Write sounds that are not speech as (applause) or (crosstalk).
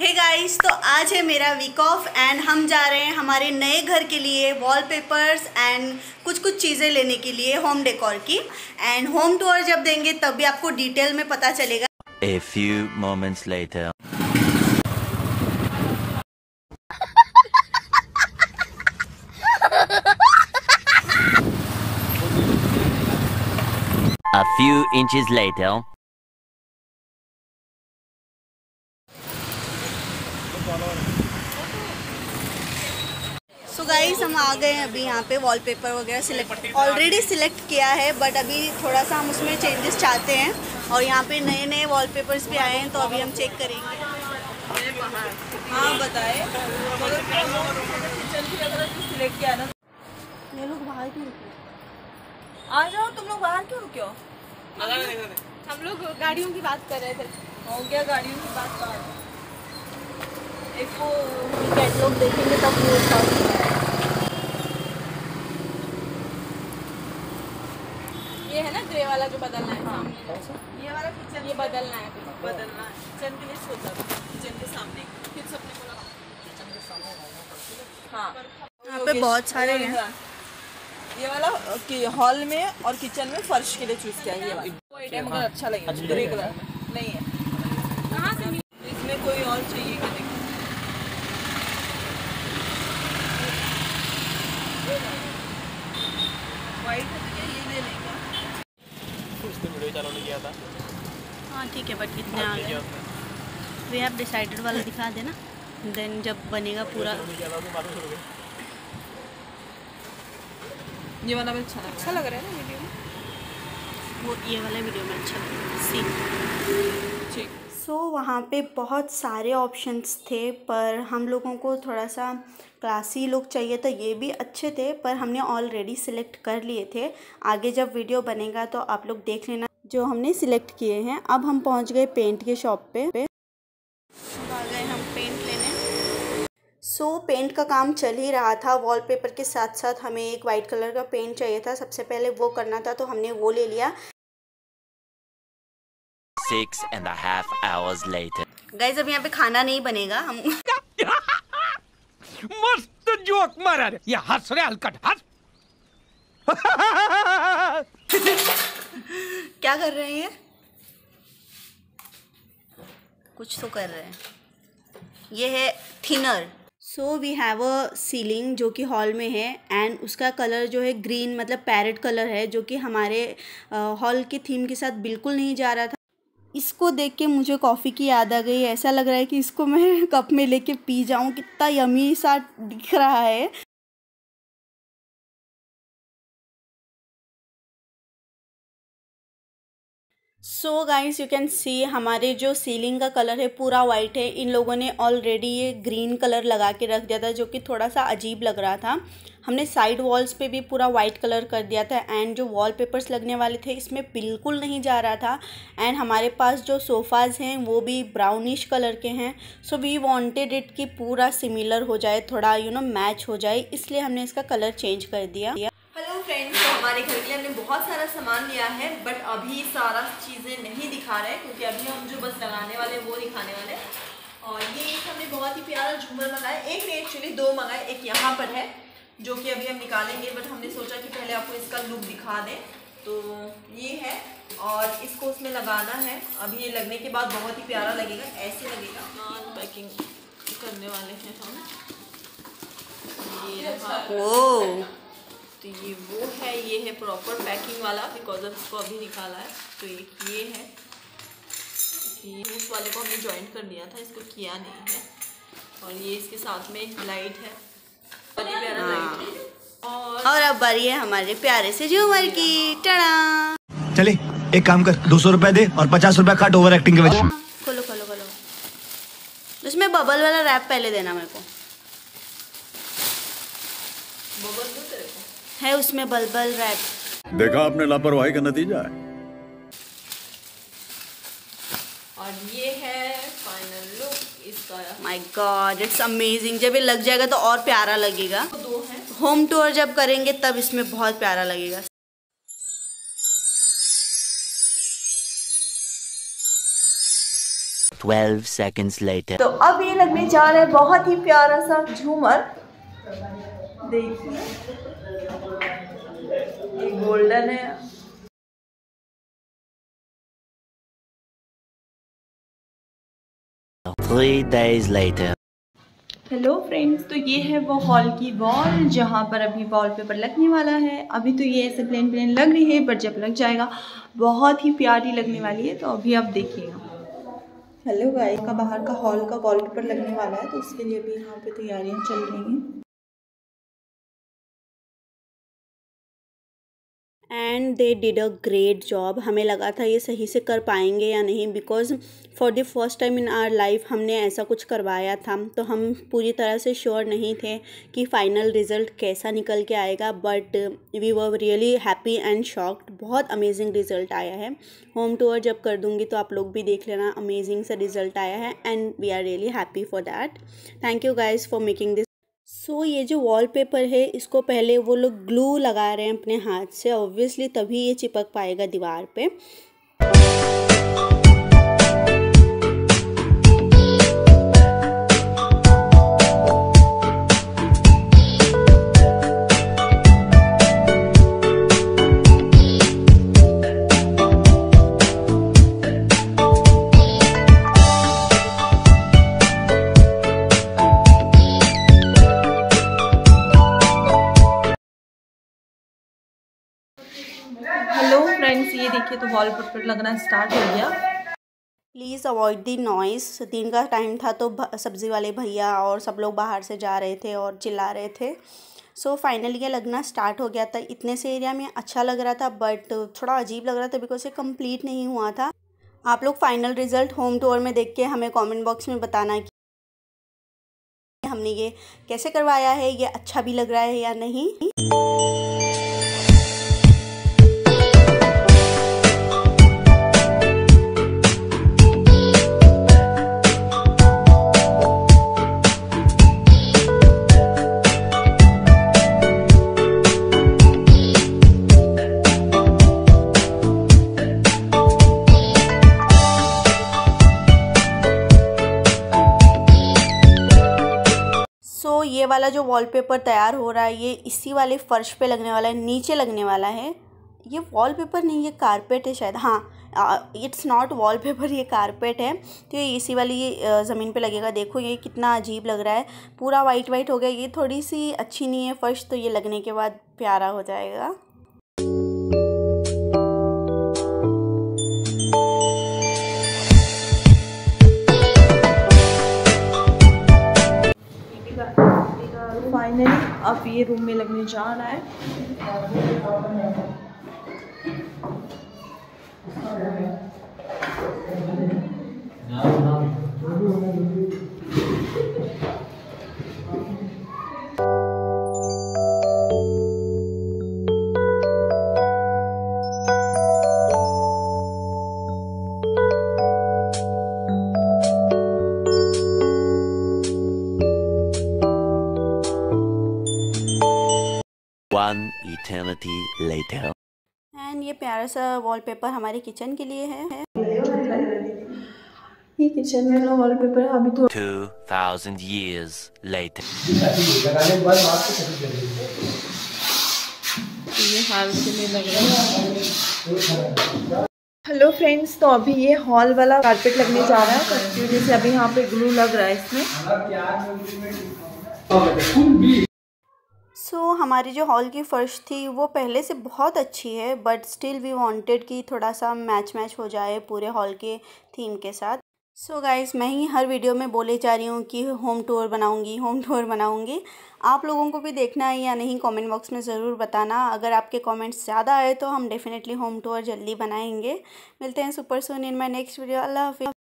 हे hey guys तो आज है मेरा वीक ऑफ़ एंड हम जा रहे हैं हमारे नए घर के लिए वॉलपेपर्स एंड कुछ कुछ चीज़ें लेने के लिए होम डेकोर की एंड होम टूर जब देंगे तब भी आपको डिटेल में पता चलेगा A few moments later. A few inches later. So guys हम आ गए हैं अभी यहाँ पे वॉलपेपर वगैरह सिलेक्ट ऑलरेडी सिलेक्ट किया है बट अभी थोड़ा सा हम उसमें चेंजेस चाहते हैं और यहाँ पे नए नए वॉलपेपर्स भी आए हैं तो अभी हम चेक करेंगे। हाँ बताए। सिलेक्ट किया ना ये लोग बाहर क्यों रुके? आ जाओ तुम लोग बाहर क्यों रुके हो? हम लोग गाड़ियों की बात कर रहे थे। हो गया गाड़ियों की बात बात। एक वो कैटलॉग देखेंगे तब वो सब ये है ना ग्रे वाला जो बदलना है। सामने ये वाला किचन ये बदलना है। बदलना है। किचन के लिए छोटा किचन के सामने फिर सबने बोला हाँ यहाँ पे बहुत सारे हैं। ये वाला कि हॉल में और किचन में फर्श के लिए चूज़ किया है ये वाला। है मगर अच्छा लगेगा। ग्रे कलर नहीं है कहाँ से मिली इसमें कोई और चाहिए क्या देखो वाइट है तो क्या ये ले लें क्या हाँ ठीक है बट कितने आ गए हैव डिसाइडेड वाला दिखा देना। देन जब बनेगा पूरा। ये वाला भी अच्छा अच्छा लग रहा है ना वीडियो में। वो ये वाला वीडियो में अच्छा सी ठीक। सो so, वहाँ पे बहुत सारे ऑप्शंस थे पर हम लोगों को थोड़ा सा क्लासी लुक चाहिए तो ये भी अच्छे थे पर हमने ऑलरेडी सिलेक्ट कर लिए थे। आगे जब वीडियो बनेगा तो आप लोग देख लेना। जो हमने सिलेक्ट किए हैं अब हम पहुँच गए पेंट के शॉप पे अब आ गए हम पेंट लेने सो so, पेंट का काम चल ही रहा था। वॉलपेपर के साथ साथ हमें एक वाइट कलर का पेंट चाहिए था। सबसे पहले वो करना था तो हमने वो ले लिया। Six and a half hours later. Guys अब यहाँ पे खाना नहीं बनेगा। हम (laughs) मस्त जोक मारा ये हंस रे हलकट हंस। (laughs) क्या कर रहे हैं? कुछ तो कर रहे हैं। ये है thinner so we have a ceiling जो कि हॉल में है एंड उसका कलर जो है ग्रीन मतलब पैरेट कलर है जो कि हमारे हॉल की थीम के साथ बिल्कुल नहीं जा रहा था। इसको देख के मुझे कॉफ़ी की याद आ गई। ऐसा लग रहा है कि इसको मैं (laughs) कप में लेके पी जाऊँ। कितना यमी सा दिख रहा है। So guys you can see हमारे जो सीलिंग का कलर है पूरा वाइट है। इन लोगों ने ऑलरेडी ये ग्रीन कलर लगा के रख दिया था जो कि थोड़ा सा अजीब लग रहा था। हमने साइड वॉल्स पे भी पूरा वाइट कलर कर दिया था एंड जो वॉलपेपर्स लगने वाले थे इसमें बिल्कुल नहीं जा रहा था। एंड हमारे पास जो सोफ़ाज़ हैं वो भी ब्राउनिश कलर के हैं। सो वी वांटेड इट कि पूरा सिमिलर हो जाए थोड़ा you you know know, match हो जाए। इसलिए हमने इसका कलर चेंज कर दिया। फ्रेंड्स तो हमारे घर के लिए हमने बहुत सारा सामान लिया है बट अभी सारा चीज़ें नहीं दिखा रहे क्योंकि अभी हम जो बस लगाने वाले हैं वो दिखाने वाले हैं। और ये एक हमने बहुत ही प्यारा झूमर मंगाया एक नहीं एक्चुअली दो मंगाए एक यहाँ पर है जो कि अभी हम निकालेंगे बट हमने सोचा कि पहले आपको इसका लुक दिखा दें। तो ये है और इसको उसमें लगाना है। अभी ये लगने के बाद बहुत ही प्यारा लगेगा ऐसे लगेगा। पैकिंग करने वाले हैं हम। ये रहा तो ये वो है ये है प्रॉपर पैकिंग वाला बिकॉज़ अब इसको अभी निकाला है तो एक ये है। ये उस वाले को हमने ज्वाइंट कर दिया था इसको किया नहीं है। और ये इसके साथ में एक लाइट है। और ये प्यारा लाइट है। और और अब बारी है हमारे प्यारे से झूमर की। टड़ा। चले एक काम कर दो सौ रुपए दे और पचास रुपए काट ओवर एक्टिंग के वजह खोलो खोलो खोलो। उसमें बबल वाला रैप पहले देना मेरे को। बबल है उसमें बलबल रैप। देखा आपने लापरवाही का नतीजा है? और ये है फाइनल लुक इसका। माय गॉड इट्स अमेजिंग जब ये लग जाएगा तो और प्यारा लगेगा। दो है। होम टूर जब करेंगे तब इसमें बहुत प्यारा लगेगा। 12 seconds later. तो अब ये लगने जा रहा है बहुत ही प्यारा सा झूमर। देखिए। ये गोल्डन है। Three days later. Hello friends तो ये है वो हॉल की वॉल जहाँ पर अभी वॉलपेपर लगने वाला है। अभी तो ये ऐसे प्लेन प्लेन लग रही है पर जब लग जाएगा बहुत ही प्यारी लगने वाली है तो अभी आप देखिएगा हेलो गाइस का बाहर का हॉल का वॉलपेपर लगने वाला है तो उसके लिए भी यहाँ पे तैयारियाँ चल रही हैं। And they did a great job हमें लगा था ये सही से कर पाएँगे या नहीं because for the first time in our life हमने ऐसा कुछ करवाया था। तो हम पूरी तरह से श्योर नहीं थे कि फ़ाइनल रिज़ल्ट कैसा निकल के आएगा but we were really happy and shocked बहुत अमेजिंग रिज़ल्ट आया है। होम टूर जब कर दूँगी तो आप लोग भी देख लेना अमेजिंग सा रिज़ल्ट आया है and we are really happy for that thank you guys for making this so so, ये जो वॉलपेपर है इसको पहले वो लोग ग्लू लगा रहे हैं अपने हाथ से ऑब्वियसली तभी ये चिपक पाएगा दीवार पे। देखिए तो वॉल वॉलपेपर लगना स्टार्ट हो गया। प्लीज़ अवॉइड दी नॉइस दिन का टाइम था तो सब्ज़ी वाले भैया और सब लोग बाहर से जा रहे थे और चिल्ला रहे थे। सो so, फाइनली ये लगना स्टार्ट हो गया था। इतने से एरिया में अच्छा लग रहा था बट थोड़ा अजीब लग रहा था बिकॉज़ ये कंप्लीट नहीं हुआ था। आप लोग फाइनल रिज़ल्ट होम टूर में देख के हमें कमेंट बॉक्स में बताना कि हमने ये कैसे करवाया है ये अच्छा भी लग रहा है या नहीं। ये वाला जो वॉलपेपर तैयार हो रहा है, ये इसी वाले फर्श पे लगने वाला है, नीचे लगने वाला है। ये वॉलपेपर नहीं, ये कारपेट है शायद। हाँ इट्स नॉट वॉलपेपर ये कारपेट है। तो ये इसी वाली ज़मीन पे लगेगा। देखो, ये कितना अजीब लग रहा है। पूरा वाइट वाइट हो गया। ये थोड़ी सी अच्छी नहीं है फर्श तो ये लगने के बाद प्यारा हो जाएगा। फाइनली अब ये रूम में लगने जा रहा है। One eternity later. एंड ये प्यारा सा वॉलपेपर हमारे किचन के लिए है। ये किचन में वॉलपेपर अभी तो 2000 years later. ये हाल के लिए लग रहा है। हेलो फ्रेंड्स तो अभी ये हॉल वाला कारपेट लगने जा रहा है। तो से अभी यहाँ पे ग्लू लग रहा है इसमें। सो so, हमारी जो हॉल की फ़र्श थी वो पहले से बहुत अच्छी है बट स्टिल वी वांटेड कि थोड़ा सा मैच मैच हो जाए पूरे हॉल के थीम के साथ। सो so गाइस मैं ही हर वीडियो में बोले जा रही हूँ कि होम टूर बनाऊँगी होम टूर बनाऊँगी। आप लोगों को भी देखना है या नहीं कमेंट बॉक्स में ज़रूर बताना। अगर आपके कमेंट्स ज़्यादा आए तो हम डेफिनेटली होम टूर जल्दी बनाएँगे। मिलते हैं super soon in my next video अल्लाह हाफिज़।